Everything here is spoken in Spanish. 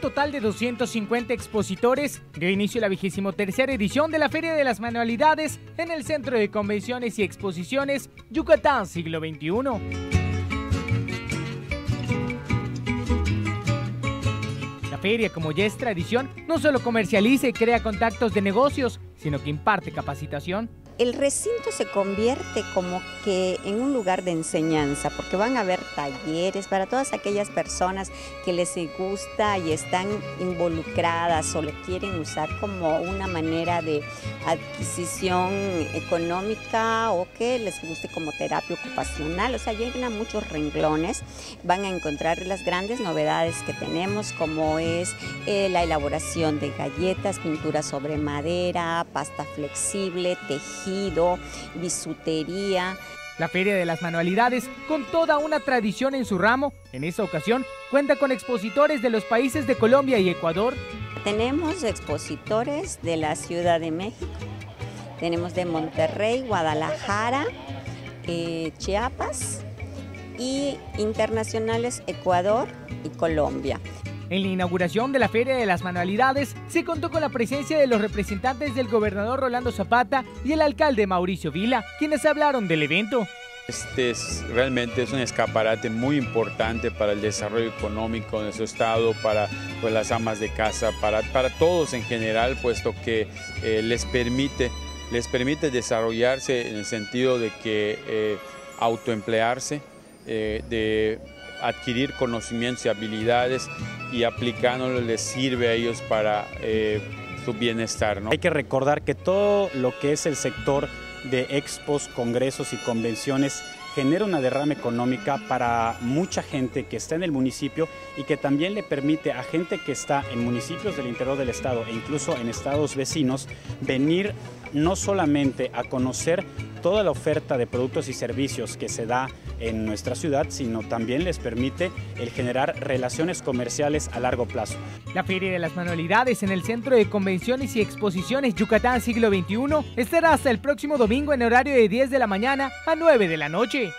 total de 250 expositores, dio inicio la vigésimo tercera edición de la Feria de las Manualidades en el Centro de Convenciones y Exposiciones Yucatán Siglo XXI. La feria, como ya es tradición, no solo comercializa y crea contactos de negocios, sino que imparte capacitación el recinto se convierte como que en un lugar de enseñanza, porque van a haber talleres para todas aquellas personas que les gusta y están involucradas o le quieren usar como una manera de adquisición económica o que les guste como terapia ocupacional. O sea, llegan muchos renglones, van a encontrar las grandes novedades que tenemos, como es eh, la elaboración de galletas, pintura sobre madera, pasta flexible, tejido bisutería. La Feria de las Manualidades, con toda una tradición en su ramo, en esta ocasión cuenta con expositores de los países de Colombia y Ecuador. Tenemos expositores de la Ciudad de México, tenemos de Monterrey, Guadalajara, eh, Chiapas y internacionales Ecuador y Colombia. En la inauguración de la Feria de las Manualidades se contó con la presencia de los representantes del gobernador Rolando Zapata y el alcalde Mauricio Vila, quienes hablaron del evento. Este es, realmente es un escaparate muy importante para el desarrollo económico de nuestro estado, para pues, las amas de casa, para, para todos en general, puesto que eh, les, permite, les permite desarrollarse en el sentido de que eh, autoemplearse, eh, de adquirir conocimientos y habilidades y aplicándolo les sirve a ellos para eh, su bienestar. Hay que recordar que todo lo que es el sector de expos, congresos y convenciones genera una derrama económica para mucha gente que está en el municipio y que también le permite a gente que está en municipios del interior del estado e incluso en estados vecinos venir no solamente a conocer toda la oferta de productos y servicios que se da en nuestra ciudad, sino también les permite el generar relaciones comerciales a largo plazo. La Feria de las Manualidades en el Centro de Convenciones y Exposiciones Yucatán Siglo XXI estará hasta el próximo domingo en horario de 10 de la mañana a 9 de la noche.